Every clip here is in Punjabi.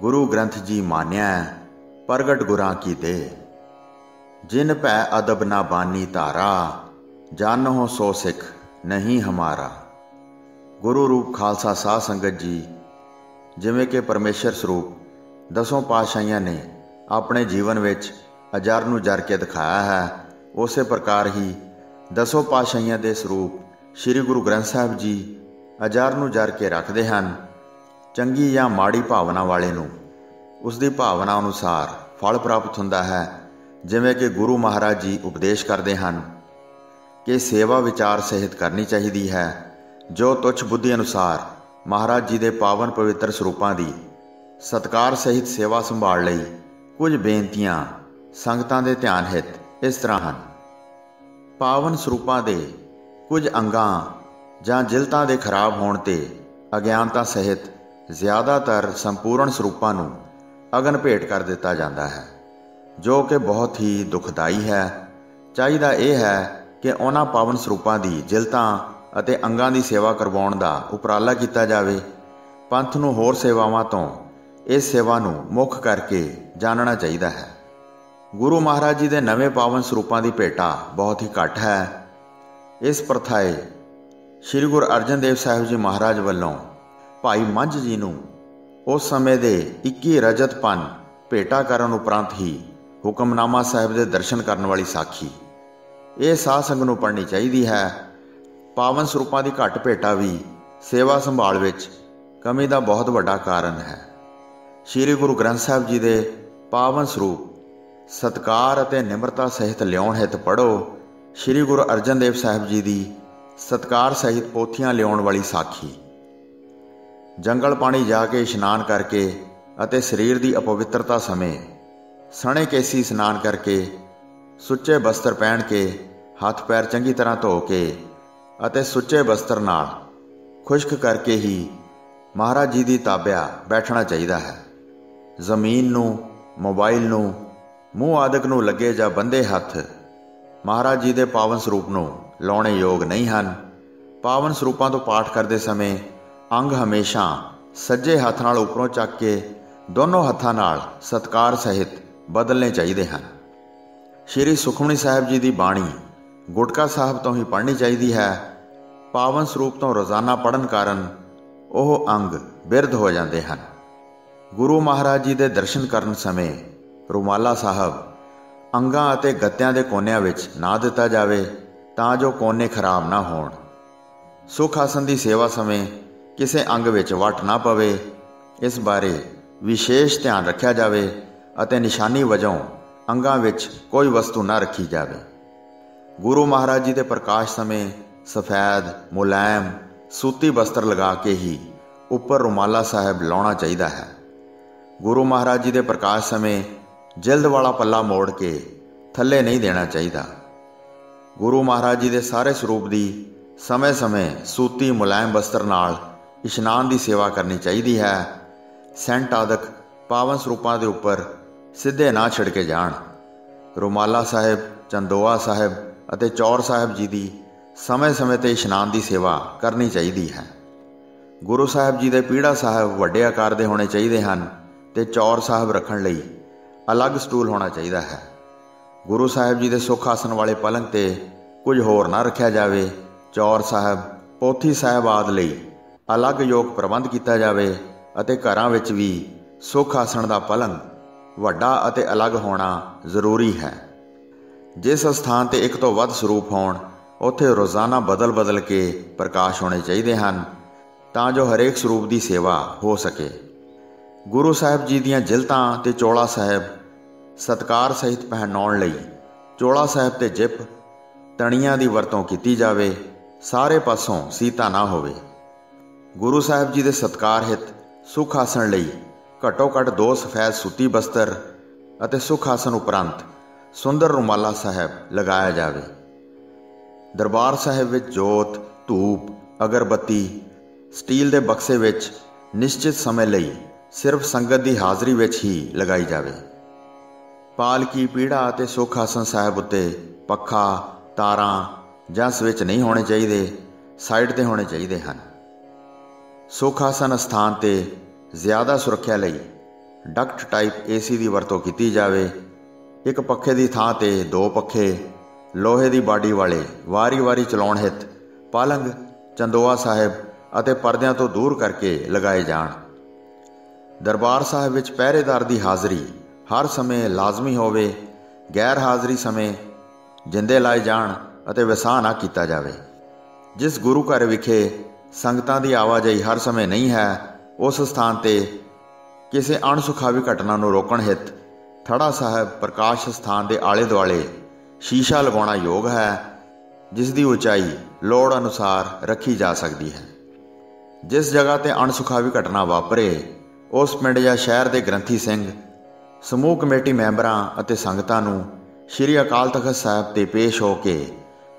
ਗੁਰੂ ਗ੍ਰੰਥ ਜੀ ਮਾਨਿਆ ਪ੍ਰਗਟ ਗੁਰਾਂ ਕੀ ਦੇ। ਜਿਨ ਭੈ ਅਦਬ ਨਾ ਬਾਨੀ ਧਾਰਾ ਜਾਨੋ ਸੋ ਸਿੱਖ ਨਹੀਂ ਹਮਾਰਾ। ਗੁਰੂ ਰੂਪ ਖਾਲਸਾ ਸਾਧ ਸੰਗਤ ਜੀ, ਜਿਵੇਂ ਕਿ ਪਰਮੇਸ਼ਰ ਸਰੂਪ ਦਸੋਂ ਪਾਤਸ਼ਾਹੀਆਂ ਨੇ ਆਪਣੇ ਜੀਵਨ ਵਿੱਚ ਅਜਰ ਨੂੰ ਜਰ ਕੇ ਦਿਖਾਇਆ ਹੈ, ਉਸੇ ਪ੍ਰਕਾਰ ਹੀ ਦਸੋਂ ਪਾਤਸ਼ਾਹੀਆਂ ਦੇ ਸਰੂਪ ਸ੍ਰੀ ਗੁਰੂ ਗ੍ਰੰਥ ਸਾਹਿਬ ਜੀ ਅਜਰ ਨੂੰ ਜਰ ਕੇ ਰੱਖਦੇ ਹਨ ਚੰਗੀ ਜਾਂ ਮਾੜੀ ਭਾਵਨਾ ਵਾਲੇ ਨੂੰ ਉਸ ਦੀ ਭਾਵਨਾ ਅਨੁਸਾਰ ਫਲ ਪ੍ਰਾਪਤ ਹੁੰਦਾ ਹੈ। ਜਿਵੇਂ ਕਿ ਗੁਰੂ ਮਹਾਰਾਜ ਜੀ ਉਪਦੇਸ਼ ਕਰਦੇ ਹਨ ਕਿ ਸੇਵਾ ਵਿਚਾਰ ਸਹਿਤ ਕਰਨੀ ਚਾਹੀਦੀ ਹੈ, ਜੋ ਤੁਛ ਬੁੱਧੀ ਅਨੁਸਾਰ ਮਹਾਰਾਜ ਜੀ ਦੇ ਪਾਵਨ ਪਵਿੱਤਰ ਸਰੂਪਾਂ ਦੀ ਸਤਕਾਰ ਸਹਿਤ ਸੇਵਾ ਸੰਭਾਲ ਲਈ ਕੁਝ ਬੇਨਤੀਆਂ ਸੰਗਤਾਂ ਦੇ ਧਿਆਨ ਹਿਤ ਇਸ ਤਰ੍ਹਾਂ ਹਨ। ਪਾਵਨ ਸਰੂਪਾਂ ਦੇ ਕੁਝ ਅੰਗਾਂ ਜਾਂ ਜਿਲਤਾਂ ਦੇ ਖਰਾਬ ਹੋਣ ਤੇ ਅਗਿਆਨਤਾ ਸਹਿਤ ਜ਼ਿਆਦਾਤਰ ਸੰਪੂਰਨ ਸਰੂਪਾਂ ਨੂੰ ਅਗਨ ਭੇਟ ਕਰ ਦਿੱਤਾ ਜਾਂਦਾ ਹੈ, ਜੋ ਕਿ ਬਹੁਤ ਹੀ ਦੁਖਦਾਈ ਹੈ। ਚਾਹੀਦਾ ਇਹ ਹੈ ਕਿ ਉਹਨਾਂ ਪਾਵਨ ਸਰੂਪਾਂ ਦੀ ਜਿਲਤਾਂ ਅਤੇ ਅੰਗਾਂ ਦੀ ਸੇਵਾ ਕਰਵਾਉਣ ਦਾ ਉਪਰਾਲਾ ਕੀਤਾ ਜਾਵੇ। ਪੰਥ ਨੂੰ ਹੋਰ ਸੇਵਾਵਾਂ ਤੋਂ ਇਸ ਸੇਵਾ ਨੂੰ ਮੁੱਖ ਕਰਕੇ ਜਾਣਨਾ ਚਾਹੀਦਾ ਹੈ। ਗੁਰੂ ਮਹਾਰਾਜ ਜੀ ਦੇ ਨਵੇਂ ਪਾਵਨ ਸਰੂਪਾਂ ਦੀ ਭੇਟਾ ਬਹੁਤ ਹੀ ਘੱਟ ਹੈ। ਇਸ ਪ੍ਰਥਾਏ ਸ੍ਰੀ ਗੁਰੂ ਅਰਜਨ ਦੇਵ ਸਾਹਿਬ ਜੀ ਮਹਾਰਾਜ ਵੱਲੋਂ ਭਾਈ ਮੰਝ ਜੀ ਨੂੰ ਉਸ ਸਮੇਂ ਦੇ 21 ਰਜਤ ਪਨ ਭੇਟਾ ਕਰਨ ਉਪਰੰਤ ਹੀ ਹੁਕਮਨਾਮਾ ਸਾਹਿਬ ਦੇ ਦਰਸ਼ਨ ਕਰਨ ਵਾਲੀ ਸਾਖੀ। ਇਹ ਸਾਧ ਸੰਗ ਨੂੰ ਪੜ੍ਹਨੀ ਚਾਹੀਦੀ ਹੈ। ਪਾਵਨ ਸਰੂਪਾਂ ਦੀ ਘੱਟ ਭੇਟਾ ਵੀ ਸੇਵਾ ਸੰਭਾਲ ਵਿੱਚ ਕਮੀ ਦਾ ਬਹੁਤ ਵੱਡਾ ਕਾਰਨ ਹੈ। ਸ੍ਰੀ ਗੁਰੂ ਗ੍ਰੰਥ ਸਾਹਿਬ ਜੀ ਦੇ ਪਾਵਨ ਸਰੂਪ ਸਤਕਾਰ ਅਤੇ ਨਿਮਰਤਾ ਸਹਿਤ ਲਿਆਉਣ ਹਿਤ ਪੜੋ ਸ੍ਰੀ ਗੁਰੂ ਅਰਜਨ ਦੇਵ ਸਾਹਿਬ ਜੀ ਦੀ ਸਤਕਾਰ ਸਹਿਤ ਪੋਥੀਆਂ ਲਿਆਉਣ ਵਾਲੀ ਸਾਖੀ। ਜੰਗਲ ਪਾਣੀ ਜਾ ਕੇ ਇਸ਼ਨਾਨ ਕਰਕੇ ਅਤੇ ਸਰੀਰ ਦੀ ਅਪਵਿੱਤਰਤਾ ਸਮੇਂ ਸਣੇ ਕੇਸੀ ਇਸ਼ਨਾਨ ਕਰਕੇ, ਸੁੱਚੇ ਬਸਤਰ ਪਹਿਨ ਕੇ, ਹੱਥ ਪੈਰ ਚੰਗੀ ਤਰ੍ਹਾਂ ਧੋ ਕੇ ਅਤੇ ਸੁੱਚੇ ਬਸਤਰ ਨਾਲ ਖੁਸ਼ਕ ਕਰਕੇ ਹੀ ਮਹਾਰਾਜ ਜੀ ਦੀ ਤਾਬਿਆ ਬੈਠਣਾ ਚਾਹੀਦਾ ਹੈ। ਜ਼ਮੀਨ ਨੂੰ, ਮੋਬਾਈਲ ਨੂੰ, ਮੂੰਹ ਆਦਿਕ ਨੂੰ ਲੱਗੇ ਜਾਂ ਬੰਦੇ ਹੱਥ ਮਹਾਰਾਜ ਜੀ ਦੇ ਪਾਵਨ ਸਰੂਪ ਨੂੰ ਲਾਉਣੇ ਯੋਗ ਨਹੀਂ ਹਨ। ਪਾਵਨ ਸਰੂਪਾਂ ਤੋਂ ਪਾਠ ਕਰਦੇ ਸਮੇਂ ਅੰਗ ਹਮੇਸ਼ਾ ਸੱਜੇ ਹੱਥ ਨਾਲ ਉੱਪਰੋਂ ਚੱਕ ਕੇ ਦੋਨੋਂ ਹੱਥਾਂ ਨਾਲ ਸਤਕਾਰ ਸਹਿਤ ਬਦਲਨੇ ਚਾਹੀਦੇ ਹਨ। ਸ਼੍ਰੀ ਸੁਖਮਨੀ ਸਾਹਿਬ ਜੀ ਦੀ ਬਾਣੀ ਗੁਟਕਾ ਸਾਹਿਬ ਤੋਂ ਹੀ ਪੜ੍ਹਨੀ ਚਾਹੀਦੀ ਹੈ। ਪਾਵਨ ਸਰੂਪ ਤੋਂ ਰੋਜ਼ਾਨਾ ਪੜਨ ਕਾਰਨ ਉਹ ਅੰਗ ਬਿਰਧ ਹੋ ਜਾਂਦੇ ਹਨ। ਗੁਰੂ ਮਹਾਰਾਜ ਜੀ ਦੇ ਦਰਸ਼ਨ ਕਰਨ ਸਮੇਂ ਰੁਮਾਲਾ ਸਾਹਿਬ ਅੰਗਾਂ ਅਤੇ ਗੱਤਿਆਂ ਦੇ ਕੋਨਿਆਂ ਵਿੱਚ ਨਾ ਦਿੱਤਾ ਜਾਵੇ ਤਾਂ ਜੋ ਕੋਨੇ ਖਰਾਬ ਨਾ ਹੋਣ। ਸੁਖ ਆਸਨ ਦੀ ਸੇਵਾ ਸਮੇਂ ਕਿਸੇ ਅੰਗ ਵਿੱਚ ਵਟ ਨਾ ਪਵੇ। ਇਸ ਬਾਰੇ ਵਿਸ਼ੇਸ਼ ਧਿਆਨ ਰੱਖਿਆ ਜਾਵੇ ਅਤੇ ਨਿਸ਼ਾਨੀ ਵਜੋਂ ਅੰਗਾਂ ਵਿੱਚ ਕੋਈ ਵਸਤੂ ਨਾ ਰੱਖੀ ਜਾਵੇ। ਗੁਰੂ ਮਹਾਰਾਜ ਜੀ ਦੇ ਪ੍ਰਕਾਸ਼ ਸਮੇਂ ਸਫੈਦ, ਮੁਲਾਇਮ, ਸੂਤੀ ਬਸਤਰ ਲਗਾ ਕੇ ਹੀ ਉੱਪਰ ਰੁਮਾਲਾ ਸਾਹਿਬ ਲਾਉਣਾ ਚਾਹੀਦਾ ਹੈ। ਗੁਰੂ ਮਹਾਰਾਜ ਜੀ ਦੇ ਪ੍ਰਕਾਸ਼ ਸਮੇਂ ਜਲਦ ਵਾਲਾ ਪੱਲਾ ਮੋੜ ਕੇ ਥੱਲੇ ਨਹੀਂ ਦੇਣਾ ਚਾਹੀਦਾ। ਗੁਰੂ ਮਹਾਰਾਜ ਜੀ ਦੇ ਸਾਰੇ ਸਰੂਪ ਦੀ ਸਮੇਂ-ਸਮੇਂ ਸੂਤੀ ਮੁਲਾਇਮ ਬਸਤਰ ਨਾਲ ਇਸ਼ਨਾਨ ਦੀ ਸੇਵਾ ਕਰਨੀ ਚਾਹੀਦੀ ਹੈ। ਸੈਂਟ ਆਦਿਕ ਪਾਵਨ ਸਰੂਪਾਂ ਦੇ ਉੱਪਰ ਸਿੱਧੇ ਨਾ ਛਿੜਕੇ ਜਾਣ। ਰੁਮਾਲਾ ਸਾਹਿਬ, ਚੰਦੋਆ ਸਾਹਿਬ ਅਤੇ ਚੌਰ ਸਾਹਿਬ ਜੀ ਦੀ ਸਮੇਂ-ਸਮੇਂ ਤੇ ਇਸ਼ਨਾਨ ਦੀ ਸੇਵਾ ਕਰਨੀ ਚਾਹੀਦੀ ਹੈ। ਗੁਰੂ ਸਾਹਿਬ ਜੀ ਦੇ ਪੀੜਾ ਸਾਹਿਬ ਵੱਡੇ ਆਕਾਰ ਦੇ ਹੋਣੇ ਚਾਹੀਦੇ ਹਨ ਤੇ ਚੌਰ ਸਾਹਿਬ ਰੱਖਣ ਲਈ ਅਲੱਗ ਸਟੂਲ ਹੋਣਾ ਚਾਹੀਦਾ ਹੈ। ਗੁਰੂ ਸਾਹਿਬ ਜੀ ਦੇ ਸੁਖ ਆਸਣ ਵਾਲੇ ਪਲੰਗ ਤੇ ਕੁਝ ਹੋਰ ਨਾ ਰੱਖਿਆ ਜਾਵੇ। ਚੌਰ ਸਾਹਿਬ, ਪੋਥੀ ਸਾਹਿਬ ਆਦ ਲਈ ਅਲੱਗ ਯੋਗ ਪ੍ਰਬੰਧ ਕੀਤਾ ਜਾਵੇ ਅਤੇ ਘਰਾਂ ਵਿੱਚ ਵੀ ਸੁਖ ਆਸਣ ਦਾ ਪਲੰਗ ਵੱਡਾ ਅਤੇ ਅਲੱਗ ਹੋਣਾ ਜ਼ਰੂਰੀ ਹੈ। ਜਿਸ ਸਥਾਨ ਤੇ ਇੱਕ ਤੋਂ ਵੱਧ ਸਰੂਪ ਹੋਣ, ਉੱਥੇ ਰੋਜ਼ਾਨਾ ਬਦਲ-ਬਦਲ ਕੇ ਪ੍ਰਕਾਸ਼ ਹੋਣੇ ਚਾਹੀਦੇ ਹਨ ਤਾਂ ਜੋ ਹਰੇਕ ਸਰੂਪ ਦੀ ਸੇਵਾ ਹੋ ਸਕੇ। ਗੁਰੂ ਸਾਹਿਬ ਜੀ ਦੀਆਂ ਜਿਲਤਾਂ ਤੇ ਚੋਲਾ ਸਾਹਿਬ ਸਤਕਾਰ ਸਹਿਤ ਪਹਿਨਾਉਣ ਲਈ ਚੋਲਾ ਸਾਹਿਬ ਤੇ ਜਿਪ ਤਣੀਆਂ ਦੀ ਵਰਤੋਂ ਕੀਤੀ ਜਾਵੇ, ਸਾਰੇ ਪਾਸੋਂ ਸੀਤਾ ਨਾ ਹੋਵੇ। ਗੁਰੂ ਸਾਹਿਬ ਜੀ ਦੇ ਸਤਕਾਰ ਹਿਤ ਸੁਖ ਆਸਣ ਲਈ ਘੱਟੋ ਘੱਟ ਦੋ ਸਫੈਦ ਸੂਤੀ ਬਸਤਰ ਅਤੇ ਸੁਖ ਆਸਣ ਉਪਰੰਤ ਸੁੰਦਰ ਰੁਮਾਲਾ ਸਾਹਿਬ ਲਗਾਇਆ ਜਾਵੇ। ਦਰਬਾਰ ਸਾਹਿਬ ਵਿੱਚ ਜੋਤ, ਧੂਪ, ਅਗਰਬੱਤੀ, ਸਟੀਲ ਦੇ ਬਕਸੇ ਵਿੱਚ ਨਿਸ਼ਚਿਤ ਸਮੇਂ ਲਈ ਸਿਰਫ ਸੰਗਤ ਦੀ ਹਾਜ਼ਰੀ ਵਿੱਚ ਹੀ ਲਗਾਈ ਜਾਵੇ। ਪਾਲਕੀ ਪੀੜਾ ਅਤੇ ਸੁਖ ਆਸਣ ਸਾਹਿਬ ਉੱਤੇ ਪੱਖਾ, ਤਾਰਾਂ ਜਾਂ ਸਵਿਚ ਨਹੀਂ ਹੋਣੇ ਚਾਹੀਦੇ, ਸਾਈਡ ਤੇ ਹੋਣੇ ਚਾਹੀਦੇ ਹਨ। ਸੁਖ ਆਸਨ ਸਥਾਨ ਤੇ ਜ਼ਿਆਦਾ ਸੁਰੱਖਿਆ ਲਈ। ਡਕਟ ਟਾਈਪ ਏਸੀ ਦੀ ਵਰਤੋਂ ਕੀਤੀ ਜਾਵੇ। ਇੱਕ ਪੱਖੇ ਦੀ ਥਾਂ ਤੇ ਦੋ ਪੱਖੇ, ਲੋਹੇ ਦੀ ਬਾਡੀ ਵਾਲੇ ਵਾਰੀ-ਵਾਰੀ ਚਲਾਉਣ ਹਿੱਤ ਪਾਲੰਗ, ਚੰਦੋਆ ਸਾਹਿਬ ਅਤੇ ਪਰਦਿਆਂ ਤੋਂ ਦੂਰ ਕਰਕੇ ਲਗਾਏ ਜਾਣ। ਦਰਬਾਰ ਸਾਹਿਬ ਵਿੱਚ ਪਹਿਰੇਦਾਰ ਦੀ ਹਾਜ਼ਰੀ ਹਰ ਸਮੇਂ ਲਾਜ਼ਮੀ ਹੋਵੇ ਗੈਰ ਹਾਜ਼ਰੀ ਸਮੇਂ ਜਿੰਦੇ ਲਾਏ ਜਾਣ ਅਤੇ ਵਿਸਾਹ ਨਾ ਕੀਤਾ ਜਾਵੇ। ਜਿਸ ਗੁਰੂ ਘਰ ਵਿਖੇ ਸੰਗਤਾਂ ਦੀ ਆਵਾਜਾਈ ਹਰ ਸਮੇਂ ਨਹੀਂ ਹੈ, ਉਸ ਸਥਾਨ ਤੇ ਕਿਸੇ ਅਣਸੁਖਾਵੀ ਘਟਨਾ ਨੂੰ ਰੋਕਣ ਹਿੱਤ ਥੜਾ ਸਾਹਿਬ ਪ੍ਰਕਾਸ਼ ਸਥਾਨ ਦੇ ਆਲੇ ਦੁਆਲੇ ਸ਼ੀਸ਼ਾ ਲਗਾਉਣਾ ਯੋਗ ਹੈ, ਜਿਸ ਦੀ ਉਚਾਈ ਲੋੜ ਅਨੁਸਾਰ ਰੱਖੀ ਜਾ ਸਕਦੀ ਹੈ। ਜਿਸ ਜਗ੍ਹਾ ਤੇ ਅਣਸੁਖਾਵੀ ਘਟਨਾ ਵਾਪਰੇ, ਉਸ ਪਿੰਡ ਜਾਂ ਸ਼ਹਿਰ ਦੇ ਗ੍ਰੰਥੀ ਸਿੰਘ, ਸਮੂਹ ਕਮੇਟੀ ਮੈਂਬਰਾਂ ਅਤੇ ਸੰਗਤਾਂ ਨੂੰ ਸ੍ਰੀ ਅਕਾਲ ਤਖਤ ਸਾਹਿਬ ਤੇ ਪੇਸ਼ ਹੋ ਕੇ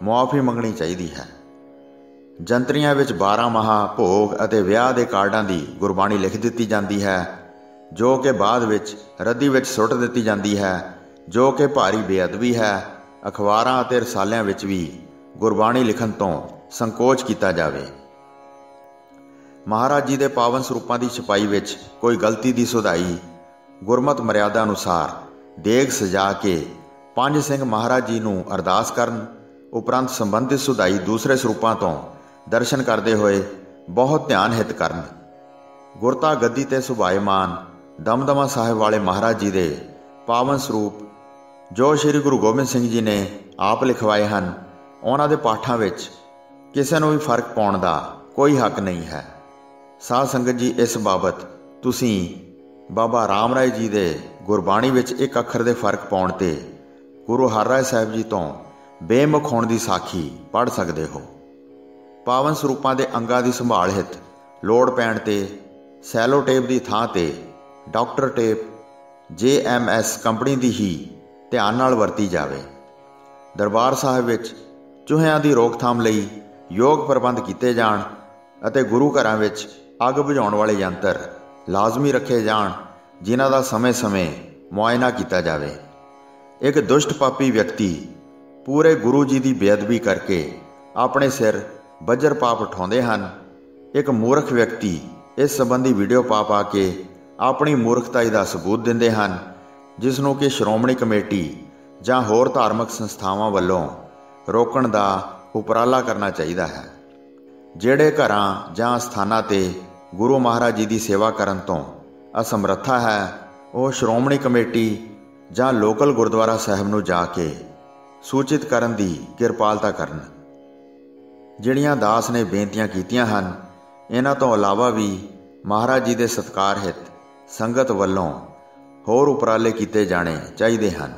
ਮੁਆਫੀ ਮੰਗਣੀ ਚਾਹੀਦੀ ਹੈ। ਜੰਤਰੀਆਂ ਵਿੱਚ 12 ਮਹਾ ਭੋਗ ਅਤੇ ਵਿਆਹ ਦੇ ਕਾਰਡਾਂ ਦੀ ਗੁਰਬਾਣੀ ਲਿਖ ਦਿੱਤੀ ਜਾਂਦੀ ਹੈ, ਜੋ ਕਿ ਬਾਅਦ ਵਿੱਚ ਰੱਦੀ ਵਿੱਚ ਸੁੱਟ ਦਿੱਤੀ ਜਾਂਦੀ ਹੈ, ਜੋ ਕਿ ਭਾਰੀ ਬੇਅਦਬੀ ਹੈ, ਅਖਬਾਰਾਂ ਅਤੇ ਰਸਾਲਿਆਂ ਵਿੱਚ ਵੀ ਗੁਰਬਾਣੀ ਲਿਖਣ ਤੋਂ ਸੰਕੋਚ ਕੀਤਾ ਜਾਵੇ। ਮਹਾਰਾਜ ਜੀ ਦੇ ਪਾਵਨ ਸਰੂਪਾਂ ਦੀ ਛਪਾਈ ਵਿੱਚ ਕੋਈ ਗਲਤੀ ਦੀ ਸੁਧਾਈ ਗੁਰਮਤ ਮਰਿਆਦਾ ਅਨੁਸਾਰ ਦੇਗ ਸਜਾ ਕੇ ਪੰਜ ਸਿੰਘ ਮਹਾਰਾਜ ਜੀ ਨੂੰ ਅਰਦਾਸ ਕਰਨ, ਉਪਰੰਤ ਸੰਬੰਧਿਤ ਸੁਧਾਈ ਦੂਸਰੇ ਸਰੂਪਾਂ ਤੋਂ ਦਰਸ਼ਨ ਕਰਦੇ ਹੋਏ ਬਹੁਤ ਧਿਆਨ ਹਿਤ ਕਰਨ। ਗੁਰਤਾ ਗੱਦੀ ਤੇ ਸੁਭਾਇਮਾਨ ਦਮਦਮਾ ਸਾਹਿਬ ਵਾਲੇ ਮਹਾਰਾਜ ਜੀ ਦੇ ਪਾਵਨ ਸਰੂਪ ਜੋ ਸ੍ਰੀ ਗੁਰੂ ਗੋਬਿੰਦ ਸਿੰਘ ਜੀ ਨੇ ਆਪ ਲਿਖਵਾਏ ਹਨ, ਉਹਨਾਂ ਦੇ ਪਾਠਾਂ ਵਿੱਚ ਕਿਸੇ ਨੂੰ ਵੀ ਫ਼ਰਕ ਪਾਉਣ ਦਾ ਕੋਈ ਹੱਕ ਨਹੀਂ ਹੈ। ਸਾਧ ਸੰਗਤ ਜੀ, ਇਸ ਬਾਬਤ ਤੁਸੀਂ ਬਾਬਾ ਰਾਮ ਰਾਏ ਜੀ ਦੇ ਗੁਰਬਾਣੀ ਵਿੱਚ ਇੱਕ ਅੱਖਰ ਦੇ ਫ਼ਰਕ ਪਾਉਣ ਤੇ ਗੁਰੂ ਹਰਰਾਏ ਸਾਹਿਬ ਜੀ ਤੋਂ ਬੇਮੁਖ ਹੋਣ ਦੀ ਸਾਖੀ ਪੜ੍ਹ ਸਕਦੇ ਹੋ। ਪਾਵਨ ਸਰੂਪਾਂ ਦੇ ਅੰਗਾਂ ਦੀ ਸੰਭਾਲ ਹਿਤ, ਲੋੜ ਪੈਣ ਤੇ, ਸੈਲੋ ਟੇਪ ਦੀ ਥਾਂ ਤੇ, ਡਾਕਟਰ ਟੇਪ ਜੇਐਮਐਸ ਕੰਪਨੀ ਦੀ ਹੀ ਧਿਆਨ ਨਾਲ ਵਰਤੀ ਜਾਵੇ। ਦਰਬਾਰ ਸਾਹਿਬ ਵਿੱਚ ਚੂਹਿਆਂ ਦੀ ਰੋਕਥਾਮ ਲਈ ਯੋਗ ਪ੍ਰਬੰਧ ਕੀਤੇ ਜਾਣ ਅਤੇ ਗੁਰੂ ਘਰਾਂ ਵਿੱਚ ਅੱਗ ਬੁਝਾਉਣ ਵਾਲੇ ਯੰਤਰ ਲਾਜ਼ਮੀ ਰੱਖੇ ਜਾਣ, ਜਿਨ੍ਹਾਂ ਦਾ ਸਮੇਂ-ਸਮੇਂ ਮੁਆਇਨਾ ਕੀਤਾ ਜਾਵੇ। ਇੱਕ ਦੁਸ਼ਟ ਪਾਪੀ ਵਿਅਕਤੀ ਪੂਰੇ ਗੁਰੂ ਜੀ ਦੀ ਬੇਅਦਬੀ ਕਰਕੇ ਆਪਣੇ ਸਿਰ ਬੱਜਰ ਪਾਪ ਉਠਾਉਂਦੇ ਹਨ। ਇੱਕ ਮੂਰਖ ਵਿਅਕਤੀ ਇਸ ਸੰਬੰਧੀ ਵੀਡੀਓ ਪਾ ਪਾ ਕੇ ਆਪਣੀ ਮੂਰਖਤਾਈ ਦਾ ਸਬੂਤ ਦਿੰਦੇ ਹਨ, ਜਿਸ ਨੂੰ ਕਿ ਸ਼੍ਰੋਮਣੀ ਕਮੇਟੀ ਜਾਂ ਹੋਰ ਧਾਰਮਿਕ ਸੰਸਥਾਵਾਂ ਵੱਲੋਂ ਰੋਕਣ ਦਾ ਉਪਰਾਲਾ ਕਰਨਾ ਚਾਹੀਦਾ ਹੈ। ਜਿਹੜੇ ਘਰਾਂ ਜਾਂ ਸਥਾਨਾਂ ਤੇ ਗੁਰੂ ਮਹਾਰਾਜ ਜੀ ਦੀ ਸੇਵਾ ਕਰਨ ਤੋਂ ਅਸਮਰੱਥਾ ਹੈ, ਉਹ ਸ਼੍ਰੋਮਣੀ ਕਮੇਟੀ ਜਾਂ ਲੋਕਲ ਗੁਰਦੁਆਰਾ ਸਾਹਿਬ ਨੂੰ ਜਾ ਕੇ ਸੂਚਿਤ ਕਰਨ ਦੀ ਕਿਰਪਾਲਤਾ ਕਰਨ। ਜਿਹੜੀਆਂ ਦਾਸ ਨੇ ਬੇਨਤੀਆਂ ਕੀਤੀਆਂ ਹਨ, ਇਹਨਾਂ ਤੋਂ ਇਲਾਵਾ ਵੀ ਮਹਾਰਾਜ ਜੀ ਦੇ ਸਤਕਾਰ ਹਿਤ ਸੰਗਤ ਵੱਲੋਂ ਹੋਰ ਉਪਰਾਲੇ ਕੀਤੇ ਜਾਣੇ ਚਾਹੀਦੇ ਹਨ।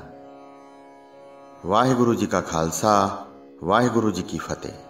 ਵਾਹਿਗੁਰੂ ਜੀ ਕਾ ਖਾਲਸਾ, ਵਾਹਿਗੁਰੂ ਜੀ ਕੀ ਫਤਿਹ।